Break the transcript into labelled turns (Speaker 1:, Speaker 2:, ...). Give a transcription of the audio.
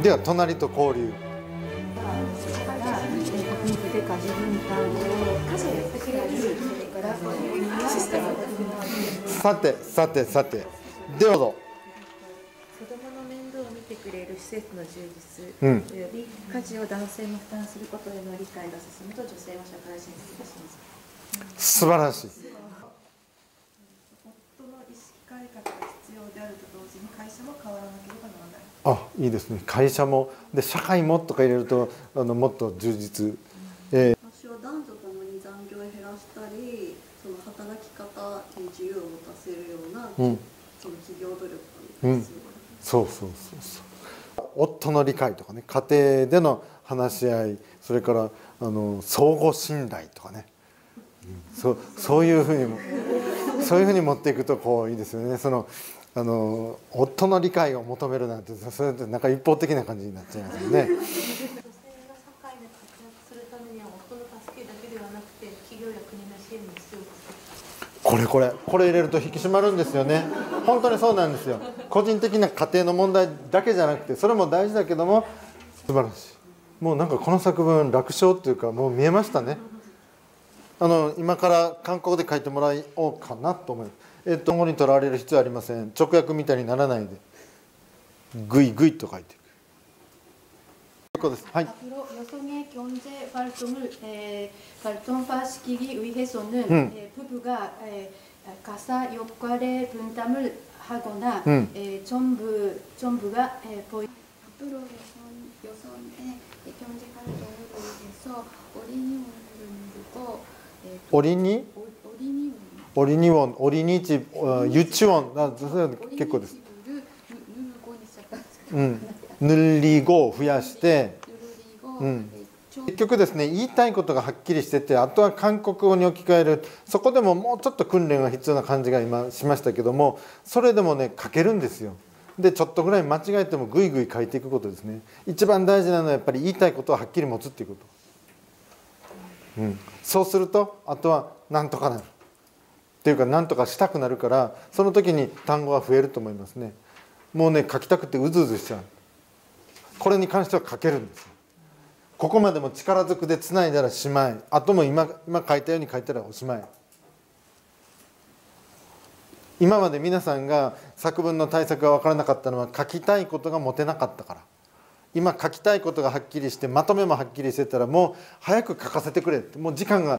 Speaker 1: では隣と交流。さてさてさて。どうぞ。
Speaker 2: 子どもの面倒を見てくれる施設の充実、
Speaker 1: うん。
Speaker 2: および家事を男性も負担することへの理解が進むと女性は社会進出がします。
Speaker 1: 素晴らしい
Speaker 2: 夫の意識改革が必要であると同時に会社も変わらなければならない
Speaker 1: あいいですね。会社も。で社会もとか入れるとあのもっと充実、えー
Speaker 3: 私は男女ともに残業を減らしたりその働き方に自由を持たせるような、
Speaker 1: うん。
Speaker 3: その企業努力が
Speaker 1: うん。そうそうそうそう。夫の理解とかね。家庭での話し合いそれからあの相互信頼とかね、うん。そうそういうふうにもそういうふうに持っていくとこういいですよね。そのあの夫の理解を求めるなんてそれってなんか一方的な感じになっちゃいますよね。
Speaker 4: 女性が社会で活躍するためには夫の助けだけではなくて企業や国の支援も必要です
Speaker 1: これこれこれ入れると引き締まるんですよね。本当にそうなんですよ。個人的な家庭の問題だけじゃなくてそれも大事だけども素晴らしい。もうなんかこの作文楽勝っていうかもう見えましたね。あの今から韓国で書いてもらおうかなと思いますえっと今後にとらわれる必要はありません直訳みたいにならないでグイグイと書いていくこうですはい
Speaker 5: 앞으로 여성의 경제 활동을 에, 발전화시키기 위해서는
Speaker 1: 음.
Speaker 5: 에, 부부가 에, 가사 역할의 분담을 하거나
Speaker 1: 음.
Speaker 5: 에, 전부 전부가 에, 보이
Speaker 6: 앞으로 여성, 여성의 경제 활동 예,
Speaker 1: 折に
Speaker 6: 어- 어린이원
Speaker 1: 折に원折に집 어, 유치원 아,結構です
Speaker 6: 어린이집을 누- 누르고 시작했어요.
Speaker 1: うん、塗り語を増やして、
Speaker 6: 누르리고
Speaker 1: 음.
Speaker 6: 예, 조-
Speaker 1: 結局ですね言いたいことがはっきりしててあとは韓国語に置き換えるそこでももうちょっと訓練が必要な感じが今しましたけどもそれでもね書けるんですよでちょっとぐらい間違えてもぐいぐい書いていくことですね一番大事なのはやっぱり言いたいことをはっきり持つっていうこと、 うん、そうするとあとはなんとかなる。っていうかなんとかしたくなるからその時に単語が増えると思いますね。もうね書きたくてうずうずしちゃう。これに関しては書けるんですここまでも力ずくでつないだらしまい。あとも今今書いたように書いたらおしまい。今まで皆さんが作文の対策が分からなかったのは書きたいことが持てなかったから。今書きたいことがはっきりしてまとめもはっきりしてたらもう早く書かせてくれってもう時間が